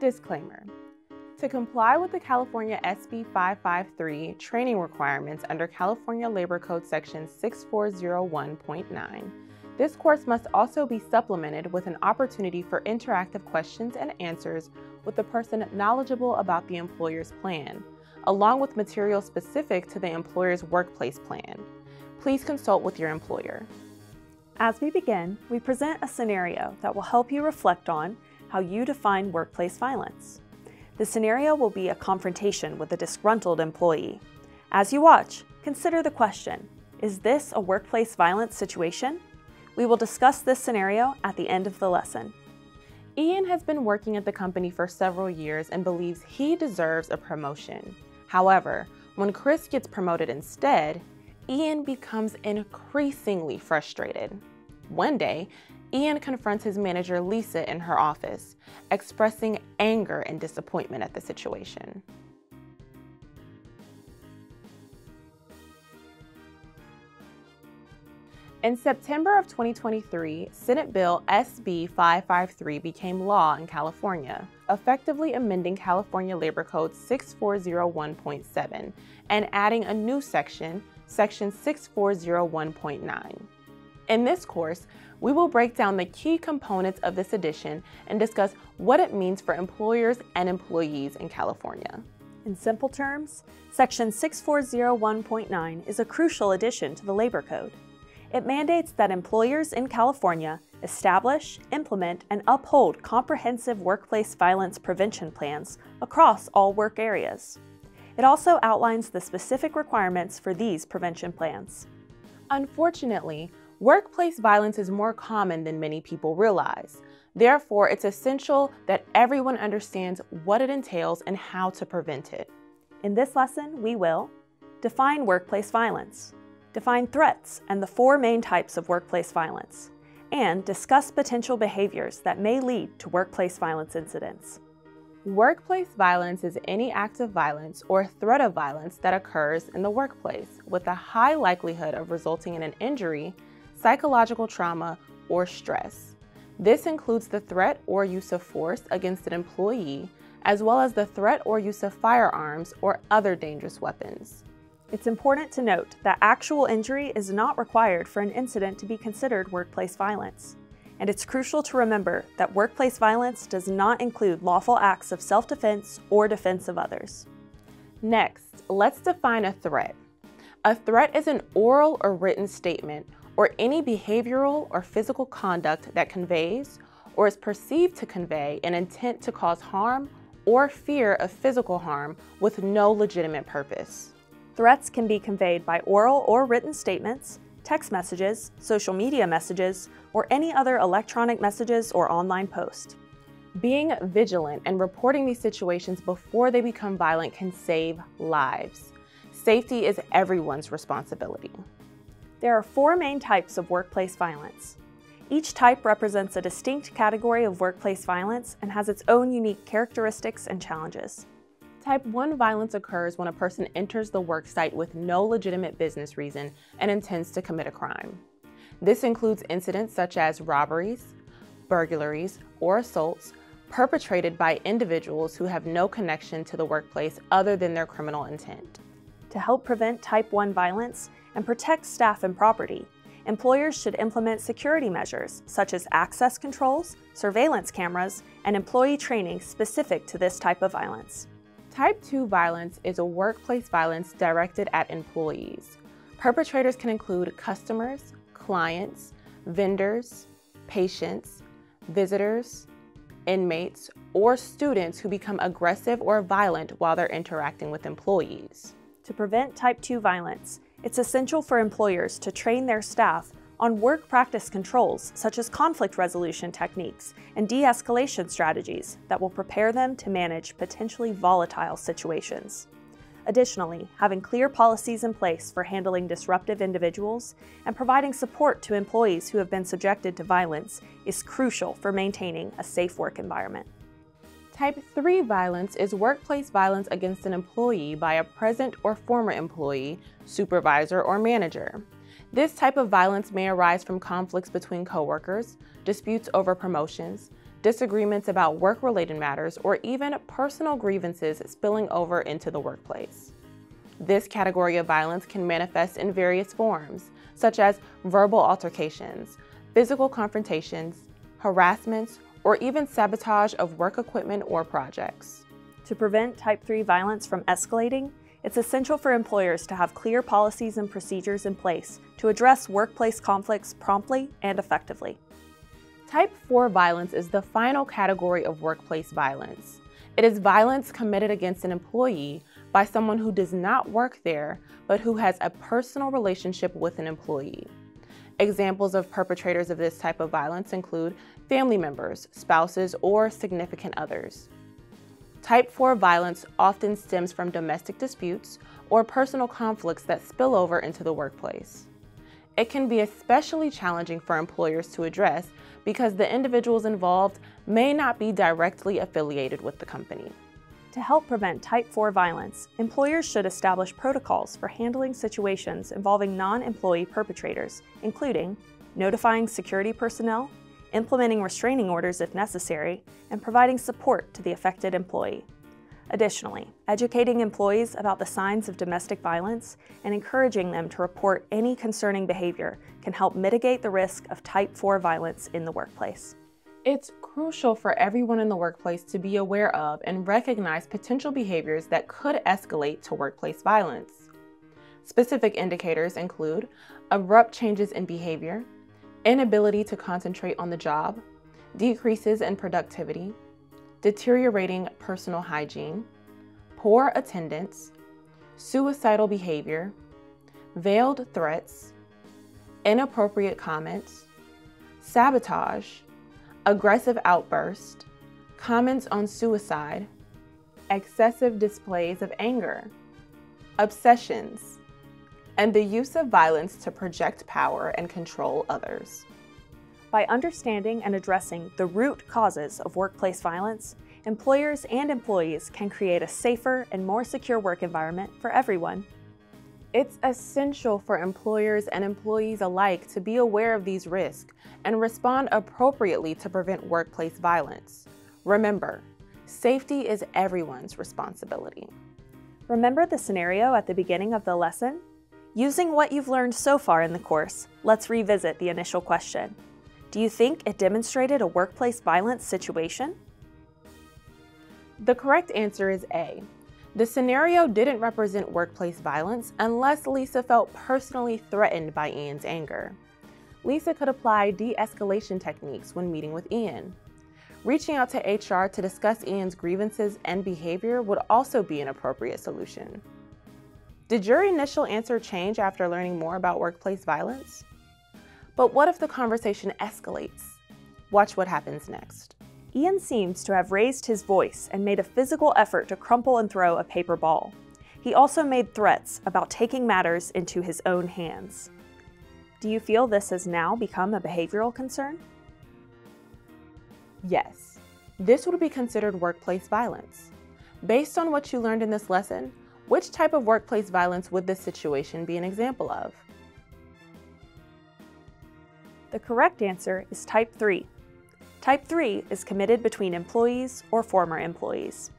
Disclaimer. To comply with the California SB 553 training requirements under California Labor Code Section 6401.9, this course must also be supplemented with an opportunity for interactive questions and answers with the person knowledgeable about the employer's plan, along with material specific to the employer's workplace plan. Please consult with your employer. As we begin, we present a scenario that will help you reflect on how you define workplace violence. The scenario will be a confrontation with a disgruntled employee. As you watch, consider the question, is this a workplace violence situation? We will discuss this scenario at the end of the lesson. Ian has been working at the company for several years and believes he deserves a promotion. However, when Chris gets promoted instead, Ian becomes increasingly frustrated. One day, Ian confronts his manager Lisa in her office, expressing anger and disappointment at the situation. In September of 2023, Senate Bill SB 553 became law in California, effectively amending California Labor Code 6401.7 and adding a new section, Section 6401.9. In this course, we will break down the key components of this edition and discuss what it means for employers and employees in California. In simple terms, Section 6401.9 is a crucial addition to the Labor Code. It mandates that employers in California establish, implement, and uphold comprehensive workplace violence prevention plans across all work areas. It also outlines the specific requirements for these prevention plans. Unfortunately, workplace violence is more common than many people realize. Therefore, it's essential that everyone understands what it entails and how to prevent it. In this lesson, we will define workplace violence, define threats and the four main types of workplace violence, and discuss potential behaviors that may lead to workplace violence incidents. Workplace violence is any act of violence or threat of violence that occurs in the workplace with a high likelihood of resulting in an injury, psychological trauma, or stress. This includes the threat or use of force against an employee, as well as the threat or use of firearms or other dangerous weapons. It's important to note that actual injury is not required for an incident to be considered workplace violence. And it's crucial to remember that workplace violence does not include lawful acts of self-defense or defense of others. Next, let's define a threat. A threat is an oral or written statement or any behavioral or physical conduct that conveys or is perceived to convey an intent to cause harm or fear of physical harm with no legitimate purpose. Threats can be conveyed by oral or written statements, text messages, social media messages, or any other electronic messages or online post. Being vigilant and reporting these situations before they become violent can save lives. Safety is everyone's responsibility. There are four main types of workplace violence. Each type represents a distinct category of workplace violence and has its own unique characteristics and challenges. Type 1 violence occurs when a person enters the worksite with no legitimate business reason and intends to commit a crime. This includes incidents such as robberies, burglaries, or assaults perpetrated by individuals who have no connection to the workplace other than their criminal intent. To help prevent Type 1 violence and protect staff and property, employers should implement security measures such as access controls, surveillance cameras, and employee training specific to this type of violence. Type 2 violence is a workplace violence directed at employees. Perpetrators can include customers, clients, vendors, patients, visitors, inmates, or students who become aggressive or violent while they're interacting with employees. To prevent Type 2 violence, it's essential for employers to train their staff on work practice controls such as conflict resolution techniques and de-escalation strategies that will prepare them to manage potentially volatile situations. Additionally, having clear policies in place for handling disruptive individuals and providing support to employees who have been subjected to violence is crucial for maintaining a safe work environment. Type 3 violence is workplace violence against an employee by a present or former employee, supervisor, or manager. This type of violence may arise from conflicts between coworkers, disputes over promotions, disagreements about work related matters, or even personal grievances spilling over into the workplace. This category of violence can manifest in various forms, such as verbal altercations, physical confrontations, harassments, or even sabotage of work equipment or projects. To prevent Type 3 violence from escalating, it's essential for employers to have clear policies and procedures in place to address workplace conflicts promptly and effectively. Type 4 violence is the final category of workplace violence. It is violence committed against an employee by someone who does not work there, but who has a personal relationship with an employee. Examples of perpetrators of this type of violence include family members, spouses, or significant others. Type 4 violence often stems from domestic disputes or personal conflicts that spill over into the workplace. It can be especially challenging for employers to address because the individuals involved may not be directly affiliated with the company. To help prevent Type 4 violence, employers should establish protocols for handling situations involving non-employee perpetrators, including notifying security personnel, implementing restraining orders if necessary, and providing support to the affected employee. Additionally, educating employees about the signs of domestic violence and encouraging them to report any concerning behavior can help mitigate the risk of type 4 violence in the workplace. It's crucial for everyone in the workplace to be aware of and recognize potential behaviors that could escalate to workplace violence. Specific indicators include abrupt changes in behavior, inability to concentrate on the job, decreases in productivity, deteriorating personal hygiene, poor attendance, suicidal behavior, veiled threats, inappropriate comments, sabotage, aggressive outburst, comments on suicide, excessive displays of anger, obsessions, and the use of violence to project power and control others. By understanding and addressing the root causes of workplace violence, employers and employees can create a safer and more secure work environment for everyone. It's essential for employers and employees alike to be aware of these risks and respond appropriately to prevent workplace violence. Remember, safety is everyone's responsibility. Remember the scenario at the beginning of the lesson? Using what you've learned so far in the course, let's revisit the initial question. Do you think it demonstrated a workplace violence situation? The correct answer is A. The scenario didn't represent workplace violence unless Lisa felt personally threatened by Ian's anger. Lisa could apply de escalation techniques when meeting with Ian. Reaching out to HR to discuss Ian's grievances and behavior would also be an appropriate solution. Did your initial answer change after learning more about workplace violence? But what if the conversation escalates? Watch what happens next. Ian seems to have raised his voice and made a physical effort to crumple and throw a paper ball. He also made threats about taking matters into his own hands. Do you feel this has now become a behavioral concern? Yes, this would be considered workplace violence. Based on what you learned in this lesson, which type of workplace violence would this situation be an example of? The correct answer is type 3, Type 3 is committed between employees or former employees.